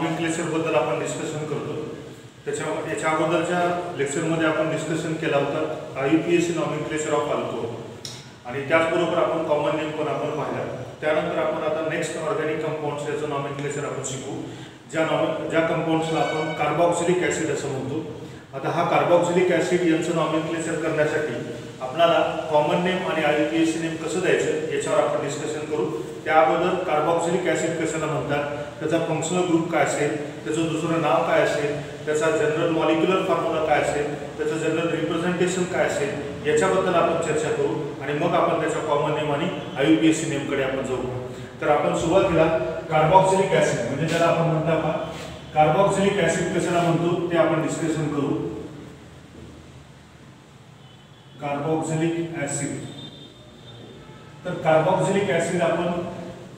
नॉमिनक्लेचरबद्दल आपण डिस्कशन करतो. त्याच्या याच्या अगोदरच्या लेक्चरमध्ये आपण डिस्कशन केला होता I P S C nomenclature of alcohol आणि त्याचबरोबर आपण कॉमन नेम पण आपण पाहिला. त्यानंतर आपण आता नेक्स्ट ऑर्गॅनिक कंपाऊंड्स याचं नॉमिनक्लेचर आपण शिकू. ज्या नॉमि ज्या कंपाऊंड्सला आपण कार्बॉक्सिलिक ॲसिड असं म्हणतो. आता हा कार्बॉक्सिलिक ॲसिड यांचं नॉमिनक्लेचर करण्यासाठी आपल्याला कॉमन नेम आणि I P S C name कसं द्यायचं याच्यावर आपण डिस्कशन करू. त्या अगोदर कार्बॉक्सिलिक ॲसिड कशाला म्हणतात? त्याचा फंक्शनल ग्रुप काय असेल? त्याचं दुसरं नाव काय असेल? त्याचा जनरल मॉलिक्युलर फॉर्म्युला काय असेल? त्याचं जनरल रिप्रेझेंटेशन काय असेल? याच्याबद्दल आपण चर्चा करू आणि मग आपण त्याच्या कॉमन नेम आणि आय पी एस सी नेमकडे आपण जाऊ. तर आपण सुरुवातीला कार्बॉक्सिलिक ॲसिड म्हणजे ज्याला आपण म्हणता का कार्बॉक्सिलिक ॲसिड कशाला म्हणतो ते आपण डिस्कशन करू. Carboxylic acid. तर कार्बोक्झिलिक ॲसिड आपण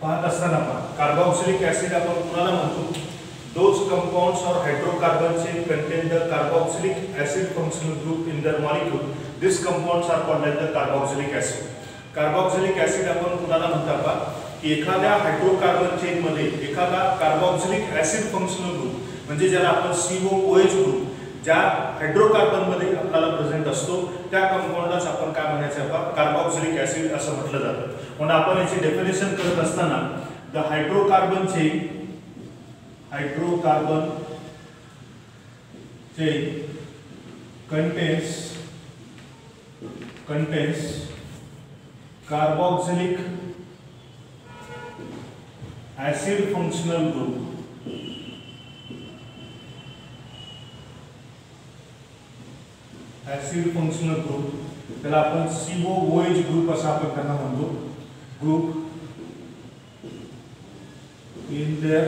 पाहत असताना पहा. कार्बॉक्सिलिक ॲसिड आपण कुणाला म्हणतो? Those compounds or hydrocarbon chain contain the carboxylic acid functional group in their molecule. These compounds are called as the carboxylic acid. Carboxylic acid आपण कुणाला म्हणता का की एखाद्या हायड्रोकार्बन चेन मध्ये एखादा कार्बोक्झिलिक ऍसिड फंक्शनल ग्रुप म्हणजे ज्याला आपण सीओ ओएच ग्रुप ज्या हायड्रोकार्बनमध्ये आपल्याला प्रेझेंट असतो त्या कंपाऊंडलाच आपण काय म्हणायचं कार्बॉक्सिलिक ऍसिड असं म्हटलं जातं. म्हणून आपण याची डेफिनेशन करत असताना the hydrocarbon chain contains carboxylic acid functional group acid functional group. acid functional group त्याला आपण COOH ग्रुप असं आपण त्यांना म्हणतो group in their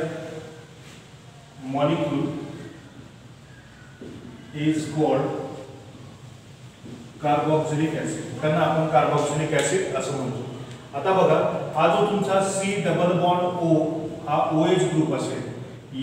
molecule is called carboxylic acid त्यांना आपण कार्बॉक्सिलिक ऍसिड असं म्हणतो। आता बघा, हा जो तुमचा सी डबल बॉन्ड ओ हा ओ एच ग्रुप असेल.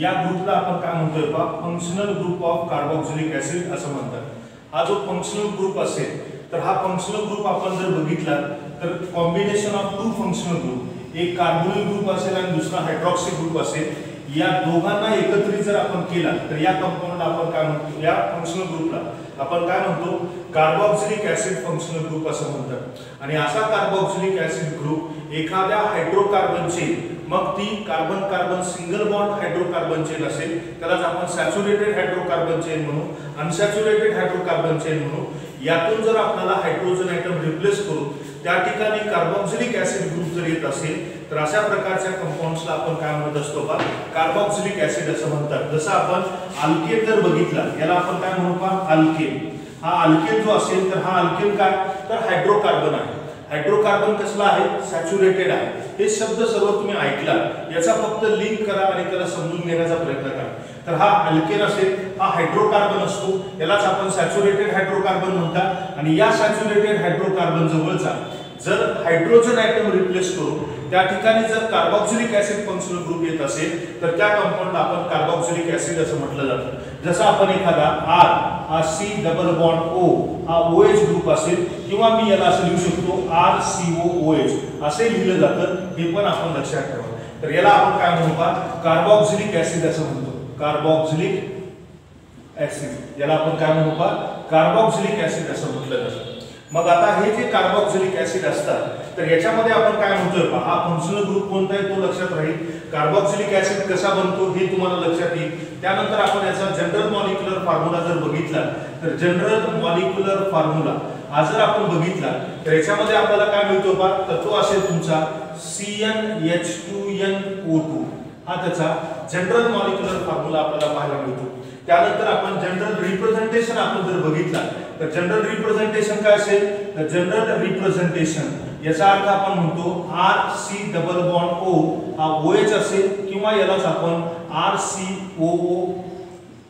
या ग्रुपला आपण काय म्हणतोय बा? Functional group of carboxylic acid असं म्हणतात. हा जो फंक्शनल ग्रुप असेल तर हा फंक्शनल ग्रुप आपण जर बघितला तर combination of two functional group एक कार्बोनिल ग्रुप असेल आणि दुसरा हायड्रॉक्सी ग्रुप असेल या दोघांना एकत्रित जर आपण केला तर या कंपाऊंडला आपण काय म्हणतो? या फंक्शनल ग्रुपला आपण काय म्हणतो? कार्बोक्सिलिक ऍसिड फंक्शनल ग्रुप असं म्हणतात. आणि असा कार्बोक्सिलिक ऍसिड ग्रुप एखाद्या हायड्रोकार्बनचे मग ती carbon carbon single bond hydrocarbon chain असेल. त्यालाच आपण सॅच्युरेटेड हायड्रोकार्बन चेन म्हणू. अनसॅच्युरेटेड हायड्रोकार्बन चेन म्हणू. यातून जर आपल्याला हायड्रोजन आयटम रिप्लेस करू त्या ठिकाणी कार्बॉक्सिलिक ऍसिड ग्रुप जर येत असेल तर अशा प्रकारच्या कंपाऊंड्सला आपण काय म्हणत असतो का कार्बॉक्सिलिक ऍसिड असं म्हणतात. जसं आपण अल्केन जर बघितला याला आपण काय म्हणू का अल्केन हा अल्केन जो असेल तर हा अल्केन काय? तर हायड्रोकार्बन आहे. हायड्रोकार्बन कसला आहे? सॅच्युरेटेड आहे. हे शब्द सर्व तुम्ही ऐकला. याचा फक्त लिंक करा आणि त्याला समजून घेण्याचा प्रयत्न करा. तर हा अल्केन असेल हा हायड्रोकार्बन असतो. यालाच आपण सॅच्युरेटेड हायड्रोकार्बन म्हणतात. आणि या सॅच्युरेटेड हायड्रोकार्बन जवळचा जर हायड्रोजन आयटम रिप्लेस करू त्या ठिकाणी जर कार्बॉक्सिलिक ऍसिड फंक्शनल ग्रुप येत असेल तर त्या कंपाऊंडला आपण कार्बॉक्सिलिक ऍसिड असं म्हटलं जातं. जसं आपण एखादा आर हा सी डबल बॉन्ड ओ हा ओ एच ग्रुप असेल किंवा मी याला असं लिहू शकतो R C O O H असे लिहिलं जातं हे पण आपण लक्षात ठेवा. तर याला आपण काय म्हणू का कार्बॉक्सिलिक ऍसिड असं म्हणतो. कार्बॉक्सिलिक ऍसिड याला आपण काय म्हणू का कार्बॉक्सिलिक ऍसिड असं म्हटलं जातं. मग आता हे जे कार्बॉक्सिलिक ऍसिड असतात तर याच्यामध्ये आपण काय म्हणतोय हा फंक्शनल ग्रुप कोणता आहे तो लक्षात राहील. कार्बॉक्सिलिक ऍसिड कसा बनतो हे तुम्हाला लक्षात येईल. त्यानंतर आपण याचा जनरल मॉलिक्युलर फॉर्म्युला जर बघितला तर जनरल मॉलिक्युलर फॉर्म्युला हा जर आपण बघितला तर याच्यामध्ये आपल्याला काय मिळतो पा तर तो असेल तुमचा C N H two N O two हा त्याचा जनरल मॉलिक्युलर फॉर्म्युला आपल्याला पाहायला मिळतो. त्यानंतर आपण जनरल रिप्रेझेंटेशन आपण जर बघितला तर जनरल रिप्रेझेंटेशन काय असेल? तर जनरल रिप्रेझेंटेशन याचा अर्थ आपण म्हणतो R C double bond O हा ओ एच असेल किंवा यालाच आपण R C O O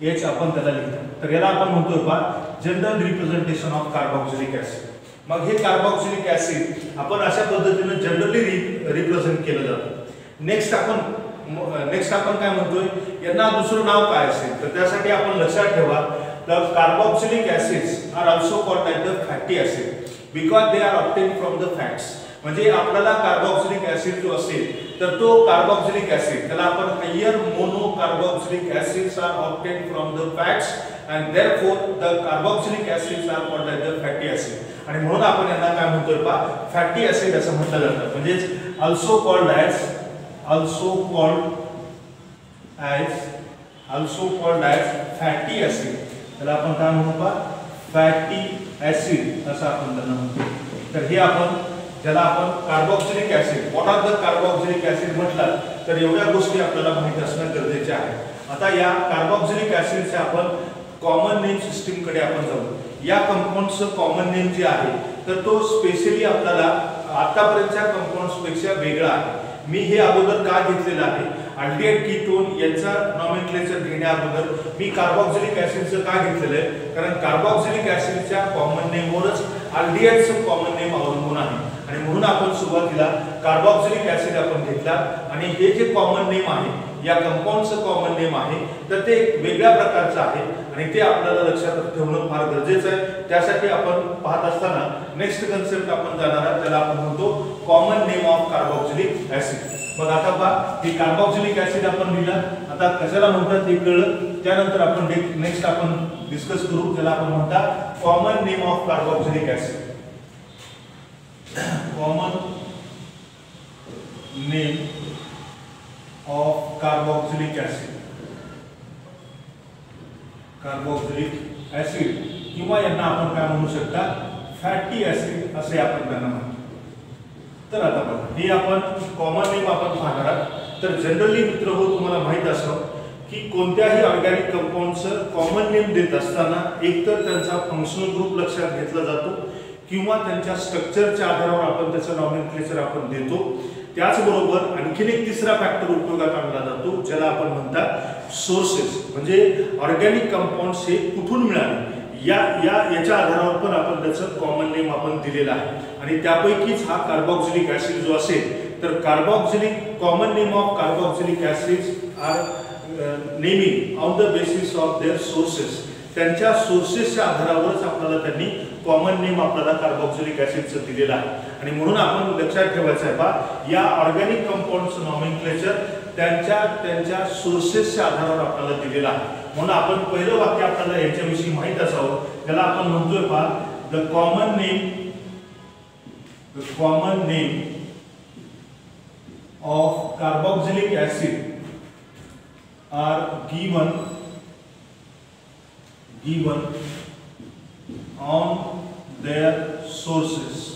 H आपण त्याला लिहितो. तर याला आपण म्हणतोय पा general representation of carboxylic acid मग हे कार्बॉक्सिलिक ऍसिड आपण अशा पद्धतीने जनरली रिप्रेझेंट केलं जातं. नेक्स्ट आपण नेक्स्ट आपण काय म्हणतोय? यांना दुसरं नाव काय असेल? तर त्यासाठी आपण लक्षात ठेवा तर carboxylic acids are also called at the fatty acid because they are obtained from the fats म्हणजे आपल्याला कार्बॉक्सिलिक ऍसिड जो असेल तर तो कार्बोक्सिलिक ऍसिड त्याला आपण higher mono carboxylic acids are obtained from the fats and therefore the carboxylic acids are called as the fatty acid आणि म्हणून आपण यांना काय म्हणतोय पा फॅटी ऍसिड असं म्हटलं जातं. म्हणजेच also called as also called as also called as fatty acid त्याला आपण काय म्हणू पा फॅटी ऍसिड असं आपण त्यांना म्हणतो. तर हे आपण ज्याला आपण carboxylic acid what are the carboxylic acid म्हटलं तर एवढ्या गोष्टी आपल्याला माहीत असणं गरजेचे आहे. आता या कार्बोक्सिलिक ऍसिडचे आपण कॉमन नेम सिस्टीमकडे आपण जाऊ. या कंपाऊंडचं कॉमन नेम जे आहे तर तो स्पेशली आपल्याला आतापर्यंतच्या कंपाऊंडपेक्षा वेगळा आहे. मी हे अगोदर का घेतलेलं आहे? अल्डिहाइड कीटोन यांचा नॉमेनक्लेचर घेण्या अगोदर मी कार्बॉक्झिलिक ऍसिडचं का घेतलेलं आहे? कारण कार्बॉक्झिलिक ऍसिडच्या कॉमन नेमवरच अल्डिहाइडचं कॉमन नेम अवलंबून आहे. आणि म्हणून आपण सुरुवातीला कार्बॉक्झिलिक ऍसिड आपण घेतला. आणि हे जे कॉमन नेम आहे या कंपाऊंडचं कॉमन नेम आहे तर ते वेगळ्या प्रकारचं आहे. आणि ते आपल्याला लक्षात ठेवणं फार गरजेचं आहे. त्यासाठी आपण पाहत असताना नेक्स्ट कन्सेप्ट आपण जाणार आहोत. त्याला आपण म्हणतो common name of carboxylic acid मग आता पहा हे कार्बॉक्सिलिक ऍसिड आपण लिहिलं. आता कशाला म्हणतात हे कळलं? त्यानंतर आपण नेक्स्ट आपण डिस्कस करू. त्याला आपण म्हणतात common name of carboxylic acid common name of carboxylic acid carboxylic acid किंवा यांना आपण काय म्हणू शकता? फॅटी ऍसिड असे आपण त्यांना म्हणतो. तर आता बघा हे आपण कॉमन नेम आपण पाहणार आहात. तर जनरली मित्र हो तुम्हाला माहीत असं की कोणत्याही ऑर्गॅनिक कंपाऊंडचं कॉमन नेम देत असताना एकतर त्यांचा फंक्शनल ग्रुप लक्षात घेतला जातो किंवा त्यांच्या स्ट्रक्चरच्या आधारावर आपण त्याचं नॉमेनक्लेचर आपण देतो. त्याचबरोबर आणखीन एक तिसरा फॅक्टर उपयोगात आणला जातो ज्याला आपण म्हणतात सोर्सेस म्हणजे ऑर्गॅनिक कंपाऊंड्स हे कुठून मिळाले? या या याच्या आधारावर पण आपण त्याचं कॉमन नेम आपण दिलेला आहे. आणि त्यापैकीच हा कार्बॉक्झिलिक ऍसिड जो असेल तर carboxylic common name of carboxylic acid are naming on the basis of their sources त्यांच्या सोर्सेसच्या आधारावरच आपल्याला त्यांनी कॉमन नेम आपल्याला कार्बॉक्झिलिक ऍसिडचं दिलेलं आहे. आणि म्हणून आपण लक्षात ठेवायचं आहे पा या ऑर्गॅनिक कंपाऊंडचं नॉमेनक्लेचर त्यांच्या त्यांच्या सोर्सेसच्या आधारावर आपल्याला दिलेलं आहे. म्हणून आपण पहिलं वाक्य आपल्याला याच्याविषयी माहीत असावं. त्याला आपण म्हणतोय पहा the common name the common name of carboxylic acid are given given on their sources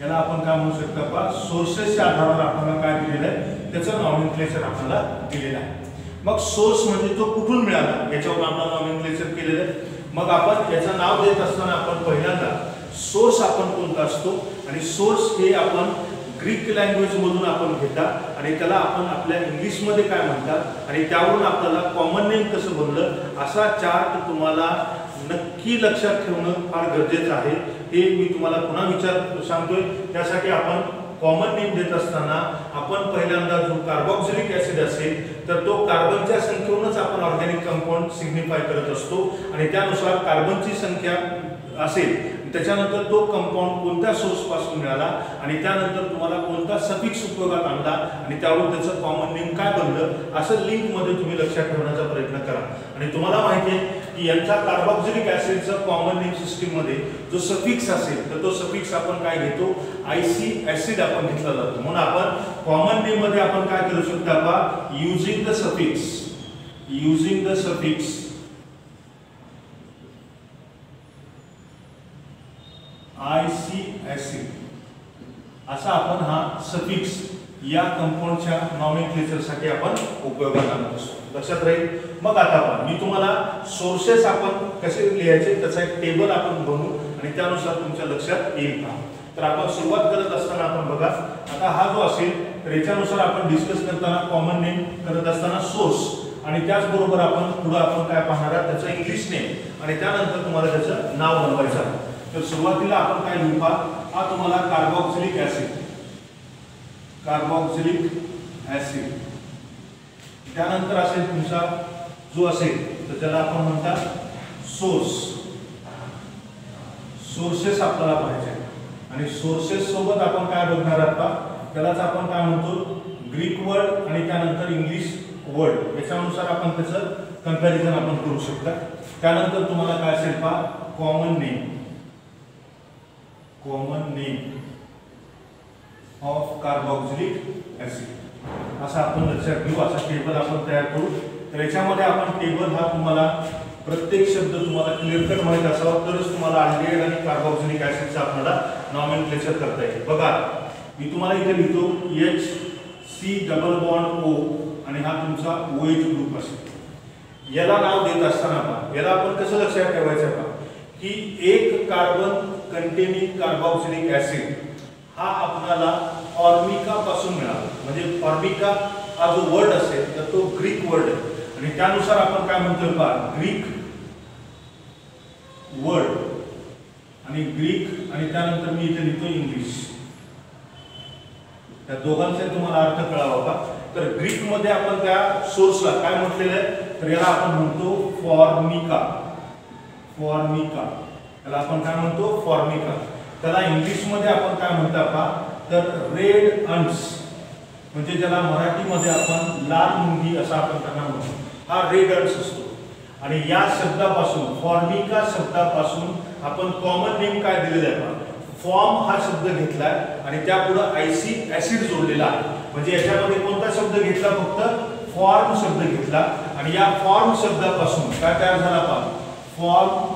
याला आपण काय म्हणू शकतो पा सोर्सेसच्या आधारावर आपल्याला काय दिलेलं आहे? त्याचं नॉमिनक्लेचर आपल्याला दिलेलं आहे. मग सोर्स म्हणजे तो कुठून मिळाला? याच्यावर आपण नॉमिनक्लेचर केलेलं आहे. मग आपण याचं नाव देत असताना आपण पहिल्यांदा सोर्स आपण कोणता असतो? आणि सोर्स हे आपण ग्रीक लँग्वेजमधून आपण घेता आणि त्याला आपण आपल्या इंग्लिशमध्ये काय म्हणतात? आणि त्यावरून आपल्याला कॉमन नेम कसं बनलं? असा चार्ट तुम्हाला नक्की लक्षात ठेवणं फार गरजेचं आहे. हे मी तुम्हाला पुन्हा विचार सांगतोय. त्यासाठी आपण कॉमन नेम देत असताना आपण पहिल्यांदा जो कार्बॉक्झिलिक ऍसिड असेल तर तो कार्बनच्या संख्येवरूनच आपण ऑर्गॅनिक कंपाऊंड सिग्निफाय करत असतो. आणि त्यानुसार कार्बनची संख्या असेल त्याच्यानंतर तो कंपाऊंड कोणत्या सोर्सपासून मिळाला आणि त्यानंतर तुम्हाला कोणता सफिक्स उपयोगात आणला आणि त्यावरून त्याचं कॉमन नेम काय बनलं असं लिंकमध्ये तुम्ही लक्षात ठेवण्याचा प्रयत्न करा. आणि तुम्हाला माहिती आहे की यांचा कार्बोक्सिलिक ऍसिडचा कॉमन नेम सिस्टीममध्ये जो सफिक्स असेल तर तो सफिक्स आपण काय घेतो? आयसी ऍसिड आपण घेतला जातो. म्हणून आपण कॉमन नेममध्ये आपण काय करू शकतो आपण? Using the suffix using the suffix I C acid असा आपण हा सफिक्स या कंपाऊंडच्या नॉमिक्लेचरसाठी आपण उपयोगात आणत असतो. लक्षात राहील. मग आता आपण मी तुम्हाला सोर्सेस आपण कसे लिहायचे त्याचा एक टेबल आपण बनवू आणि त्यानुसार तुमच्या लक्षात येईल का? तर आपण सुरुवात करत असताना आपण बघा. आता हा जो असेल तर याच्यानुसार आपण डिस्कस करताना कॉमन नेम करत असताना सोर्स आणि त्याचबरोबर आपण पुढं आपण काय पाहणार आहात त्याचं इंग्लिश नेम आणि त्यानंतर तुम्हाला त्याचं नाव बनवायचं आहे. तर सुरुवातीला आपण काय लिहू हा तुम्हाला कार्बोक्सिलिक ऍसिड कार्बोक्सिलिक ऍसिड त्यानंतर असेल तुमचा जो असेल तर त्याला आपण म्हणतात सोर्स. सोर्सेस आपल्याला पाहिजे आणि सोर्सेस सोबत आपण काय बघणार आहात त्यालाच आपण काय म्हणतो? ग्रीक वर्ड आणि त्यानंतर इंग्लिश वर्ड. याच्यानुसार आपण त्याचं कंपॅरिझन आपण करू शकता. त्यानंतर तुम्हाला काय असेल पहा? Common name common name of carboxylic acid असा आपण लक्षात घेऊ असा टेबल आपण तयार करू. तर याच्यामध्ये आपण टेबल हा तुम्हाला प्रत्येक शब्द तुम्हाला क्लिअर कट असावा तरच तुम्हाला अल्डिहाइड आणि कार्बॉक्सिलिक ऍसिडचा आपल्याला नॉमेनक्लेचर करता येईल. बघा मी तुम्हाला इथे लिहितो H C double bond O आणि हा तुमचा ओ एच ग्रुप असेल. याला नाव देत असताना पहा याला आपण कसं लक्षात ठेवायचं पहा की एक कार्बन कंटेनिंग कार्बॉक्सिलिक ऍसिड हा आपणाला ऑर्मिकापासून मिळाला. म्हणजे ऑर्मिका हा जो वर्ड असेल तर तो ग्रीक वर्ड आहे. आणि त्यानुसार आपण काय म्हणतोय पहा ग्रीक वर्ड. आणि ग्रीक आणि त्यानंतर मी इथे लिहितो इंग्लिश. त्या दोघांचे तुम्हाला अर्थ कळावा का? तर ग्रीकमध्ये आपण त्या सोर्सला काय म्हटलेलं आहे? तर याला आपण म्हणतो फॉर्मिका. फॉर्मिका. त्याला आपण काय म्हणतो? फॉर्मिका. त्याला इंग्लिशमध्ये आपण काय म्हणता का तर रेड अंट्स म्हणजे ज्याला मराठीमध्ये आपण लाल मुंगी असा आपण त्यांना म्हणतो. हा रेड अंट्स असतो. आणि या शब्दापासून फॉर्मिका शब्दापासून आपण कॉमन नेम काय दिलेलं आहे पहा फॉर्म हा शब्द घेतलाय आणि त्यापुढे आयसी ऍसिड जोडलेला आहे. म्हणजे याच्यामध्ये कोणता शब्द घेतला फक्त? फॉर्म शब्द घेतला. आणि या फॉर्म शब्दापासून काय तयार झाला पा? फॉर्म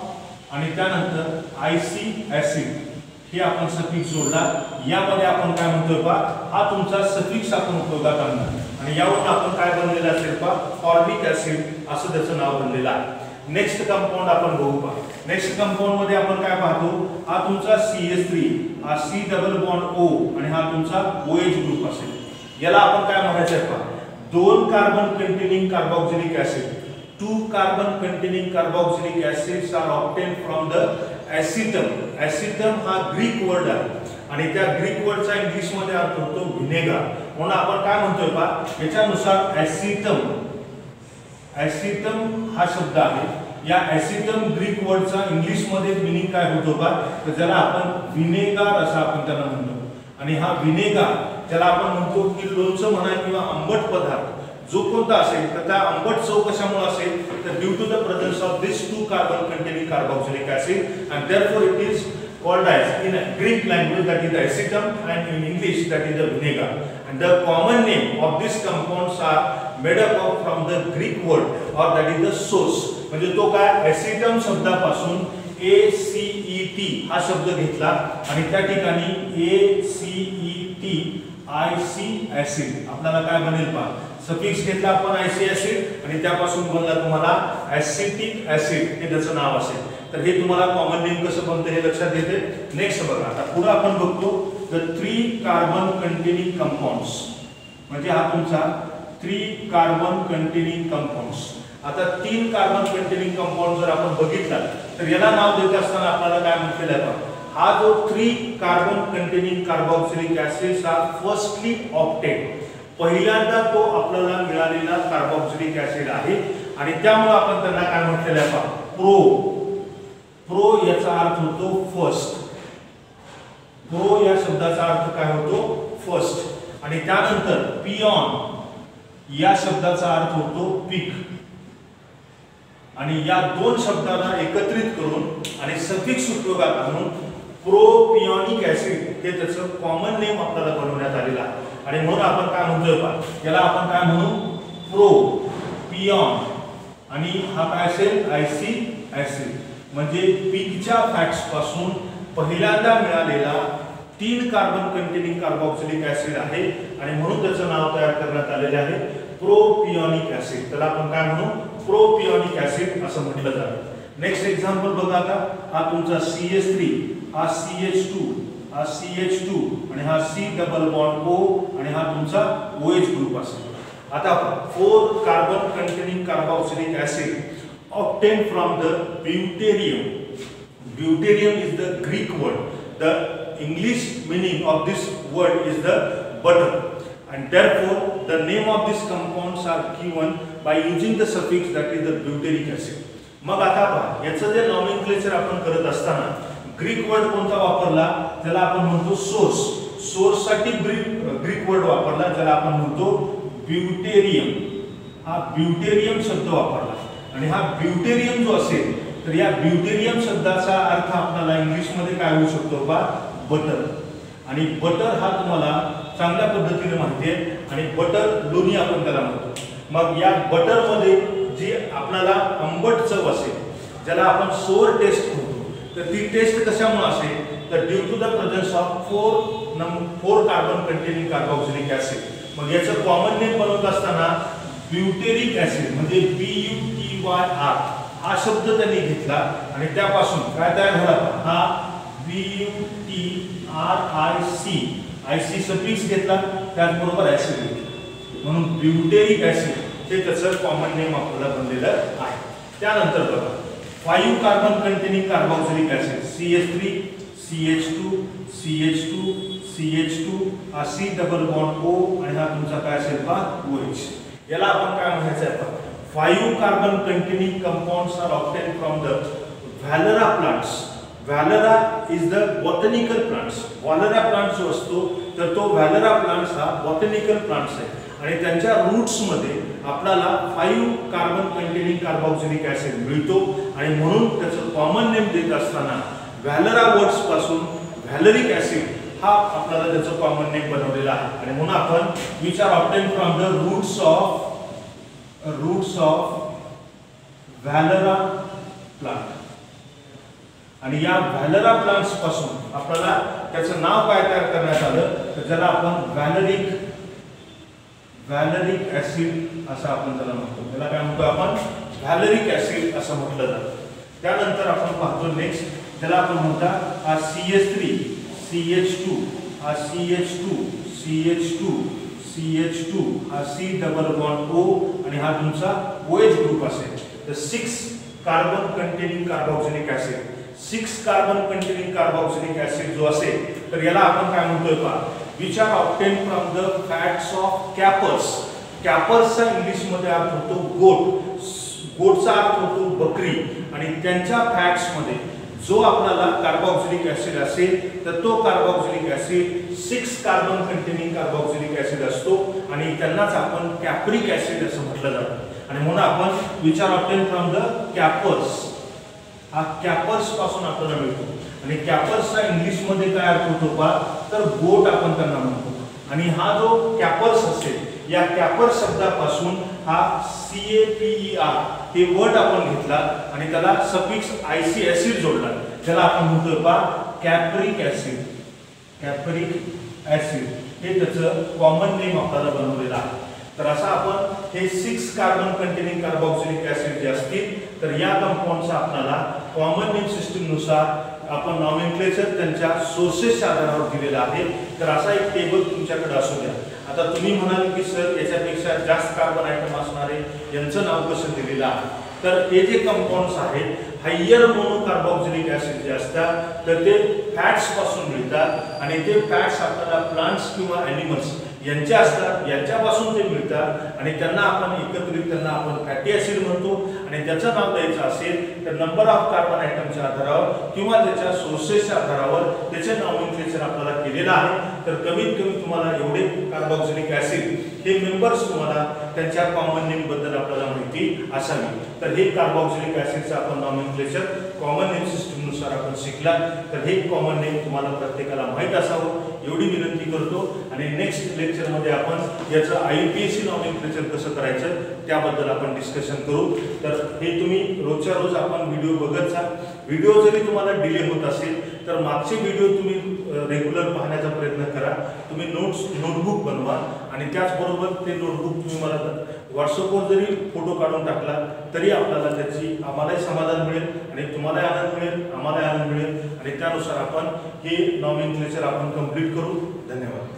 आणि त्यानंतर आयसी ऍसिड हे आपण सफिक्स जोडला. यामध्ये आपण काय म्हणतोय पा हा तुमचा सफिक्स आपण उपयोगात आणणार आणि यावरून आपण काय बनलेलं असेल पा फॉर्मिक ऍसिड असं त्याचं नाव बनलेलं आहे. नेक्स्ट कंपाऊंड आपण बघू पा नेक्स्ट कंपाऊंडमध्ये आपण काय पाहतो हा तुमचा सी एस थ्री हा सी डबल बॉन्ड ओ आणि हा तुमचा ओ एच ग्रुप असेल. याला आपण काय म्हणायचं आहे दोन carbon containing carboxylic acid two carbon containing carboxylic acids are obtained from the acetum acetum हा ग्रीक वर्ड आहे. आणि त्या ग्रीक वर्डचा इंग्लिशमध्ये अर्थ होतो व्हिनेगर म्हणून आपण काय म्हणतोय पा याच्यानुसार ऍसिटम ऍसिटम हा शब्द आहे. या ऍसिटम ग्रीक वर्डचा इंग्लिशमध्ये मिनिंग काय होतो पा तर ज्याला आपण व्हिनेगर असं आपण त्याला म्हणतो. आणि हा व्हिनेगर ज्याला आपण म्हणतो की लोणचं म्हणा किंवा आंबट पदार्थ जो कोणता असेल तर त्या आंबट चव कशामुळे असेल तर due to the presence of this two carbon containing carboxylic acid and therefore it is called as in a Greek language that is the acetum and in English that is the vinegar and the common name of this compound are made up of from the Greek word or that is the source म्हणजे तो काय? Acetum शब्दापासून A C E T हा शब्द घेतला आणि त्या ठिकाणी A C E T I C acid आपल्याला काय म्हणेल पहा? सफिक्स घेतला आपण आयसी ऍसिड आणि त्यापासून बनला तुम्हाला ऍसिटिक ऍसिड हे त्याचं नाव असेल. तर हे तुम्हाला कॉमन नेम कसं बनतं हे लक्षात येते नेक्स्ट बघा आता पुढे आपण बघतो the three carbon containing compounds म्हणजे हा तुमचा थ्री कार्बन कंटेनिंग कंपाऊंड्स आता तीन कार्बन कंटेनिंग कंपाऊंड जर आपण बघितला तर याला नाव देत असताना आपल्याला काय म्हटलेलं आहे हा जो three carbon containing carboxylic acid हा फर्स्टली ऑप्टेड पहिल्यांदा तो आपल्याला मिळालेला कार्बोक्सिलिक ऍसिड आहे. आणि त्यामुळे आपण त्यांना काय म्हटलेलं आहे पहा प्रो प्रो याचा अर्थ होतो फर्स्ट प्रो या शब्दाचा अर्थ काय होतो? फर्स्ट आणि त्यानंतर पियॉन या शब्दाचा अर्थ होतो पीक आणि या दोन शब्दांना एकत्रित करून आणि सफिक्स उपयोगात आणून प्रोपियॉनिक ऍसिड हे त्याचं कॉमन नेम आपल्याला बनवण्यात आलेलं आहे. आणि म्हणून आपण काय म्हणतोय पा याला आपण काय म्हणू? प्रो पियॉन आणि हा काय असेल? आयसी ऍसिड म्हणजे पीकच्या फॅट्सपासून पहिल्यांदा मिळालेला तीन कार्बन कंटेनिंग कार्बोक्सिलिक ऍसिड आहे आणि म्हणून त्याचं नाव तयार करण्यात आलेले आहे प्रोपिऑनिक ऍसिड त्याला आपण काय म्हणू? प्रोपिऑनिक ऍसिड असं म्हटलं जातं. नेक्स्ट एक्झाम्पल बघा आता. हा तुमचा सी एस थ्री हा सी एच टू हा सी एच टू आणि हा सी डबल बॉन्ड ओ आणि हा तुमचा ओ एच ग्रुप असेल आता four carbon containing carboxylic acid obtained from the butyrum butyrum is the Greek word the English meaning of this word is the butter and therefore the name of these compound are given by using the suffix that is the butyric acid मग आता पहा याचं जे nomenclature आपण करत असताना Greek word कोणता वापरला त्याला आपण म्हणतो सोर्स. सोर्ससाठी ग्रीक ग्रीक वर्ड वापरला ज्याला आपण म्हणतो ब्युटेरियम. हा ब्युटेरियम शब्द वापरला. आणि हा ब्युटेरियम जो असेल तर या ब्युटेरियम शब्दाचा अर्थ आपल्याला इंग्लिशमध्ये काय होऊ शकतो बा? बटर. आणि बटर हा तुम्हाला चांगल्या पद्धतीने माहिती आहे. आणि बटर लोणी आपण त्याला म्हणतो. मग या बटरमध्ये जी आपल्याला आंबट चव असेल ज्याला आपण सोअर टेस्ट म्हणतो तर ती टेस्ट कशामुळे असेल? तर due to the presence of four num four carbon containing carboxylic acid मग याचं कॉमन नेम बनवत असताना ब्युटेरिक ऍसिड म्हणजे B U T Y R हा शब्द त्यांनी घेतला आणि त्यापासून काय तयार झाला हा B U T R I C I C suffix घेतला त्याचबरोबर ऍसिड घेतला. म्हणून ब्युटेरिक ऍसिड हे त्याचं कॉमन नेम आपल्याला बनलेलं आहे. त्यानंतर बघा five carbon containing carboxylic acid C S three C H two C H two C H two हा सी डबल बॉन्ड ओ आणि हा तुमचा काय असेल पा ओ एच याला आपण काय म्हणायचं आहे पहा five carbon containing compounds are obtained from the valerian plants valerian is the botanical plants valerian plant जो असतो तर तो व्हॅलरा प्लांट्स हा बॉटनिकल प्लांट्स आहे. आणि त्यांच्या रूट्समध्ये आपल्याला five carbon containing carboxylic acid मिळतो. आणि म्हणून त्याचं कॉमन नेम देत असताना व्हॅलरा वर्ड्सपासून व्हॅलरिक ऍसिड हा आपल्याला त्याचं कॉमन नेम बनवलेला आहे. आणि म्हणून आपण which are obtained from the roots of roots of valerian plant आणि या व्हॅलरा प्लांट्सपासून आपल्याला त्याचं नाव काय तयार करण्यात आलं? तर ज्याला आपण व्हॅलरिक व्हॅलरिक ऍसिड असं आपण त्याला म्हणतो. त्याला काय म्हणतो आपण? व्हॅलरिक ऍसिड असं म्हटलं जातं. त्यानंतर आपण पाहतो नेक्स्ट ज्याला आपण म्हणता हा C H three C H two हा C H two C H two C H two हा सी डबल बॉन्ड ओ आणि हा तुमचा ओ एच ग्रुप असेल. तर six carbon containing carboxylic acid six carbon containing carboxylic acid जो असेल तर याला आपण काय म्हणतोय पहा? Which are obtained from the fats of capers कॅपर्सचा इंग्लिशमध्ये अर्थ होतो गोट. गोटचा अर्थ होतो बकरी. आणि त्यांच्या फॅट्समध्ये जो आपल्याला कार्बोक्सिलिक ऍसिड असेल तर तो carboxylic acid six carbon containing carboxylic acid असतो आणि त्यांनाच आपण कॅप्रिक ऍसिड असं म्हटलं जातं. आणि म्हणून आपण विचार ऑप्टेन फ्रॉम द कॅपर्स हा कॅपर्सपासून आपल्याला मिळतो. आणि कॅपर्सचा इंग्लिशमध्ये काय अर्थ होतो पा तर बोट आपण त्यांना म्हणतो. आणि हा जो कॅपर्स असेल या कॅपर शब्दापासून हा C A P E R हे वर्ड आपण घेतला आणि त्याला सफिक्स आय सी ऍसिड जोडला. त्याला आपण म्हणतो पा कॅपरिक ऍसिड कॅपरिक ऍसिड हे त्याचं कॉमन नेम आपल्याला बनवलेलं आहे. तर असं आपण हे six carbon containing carboxylic acid जे असतील तर या कंपाऊंडचा आपल्याला कॉमन नेम सिस्टीमनुसार आपण नॉमेनक्लेचर त्यांच्या सोर्सेसच्या आधारावर दिलेला आहे. तर असा एक टेबल तुमच्याकडे असू द्या. आता तुम्ही म्हणाल की सर याच्यापेक्षा जास्त कार्बन आयटम असणारे यांचं नाव कसं दिलेलं आहे? तर हे जे कंपाऊंड्स आहेत हायर मोनोकार्बोक्सिलिक ऍसिड जे असतात तर ते फॅट्सपासून मिळतात. आणि ते फॅट्स आपल्याला प्लांट्स किंवा ॲनिमल्स यांचे असतात यांच्यापासून ते मिळतात आणि त्यांना आपण एकत्रित त्यांना आपण फॅटी ॲसिड म्हणतो आणि त्याचं नाव द्यायचं असेल तर नंबर ऑफ कार्बन आयटमच्या आधारावर किंवा त्याच्या सोर्सेसच्या आधारावर त्याचे नॉमिनक्लेचर आपल्याला केलेलं आहे. तर कमीत कमी तुम्हाला एवढे कार्बोक्सिलिक ॲसिड हे मेंबर्स तुम्हाला त्यांच्या कॉमन नेमबद्दल आपल्याला माहिती असावी. तर हे कार्बोक्सिलिक ॲसिडचं आपण नॉमिनक्लेचर कॉमन नेम सिस्टमनुसार आपण शिकला तर हे कॉमन नेम तुम्हाला प्रत्येकाला माहीत असावं. एवढी विनंती करतो. आणि नेक्स्ट लेक्चरमध्ये आपण याचं I P S C nomenclature कसं करायचं त्याबद्दल आपण डिस्कशन करू. तर हे तुम्ही रोजच्या रोज आपण व्हिडिओ बघत जा. व्हिडिओ जरी तुम्हाला डिले होत असेल तर मागचे व्हिडिओ तुम्ही रेग्युलर पाहण्याचा प्रयत्न करा. तुम्ही नोट्स नोटबुक बनवा. आणि त्याचबरोबर ते नोटबुक तुम्ही मला व्हॉट्सअपवर जरी फोटो काढून टाकला तरी आपल्याला त्याची आम्हालाही समाधान मिळेल आणि तुम्हालाही आनंद मिळेल आम्हालाही आनंद मिळेल. आणि त्यानुसार आपण हे नॉमिनक्लेचर आपण कंप्लीट करू. धन्यवाद.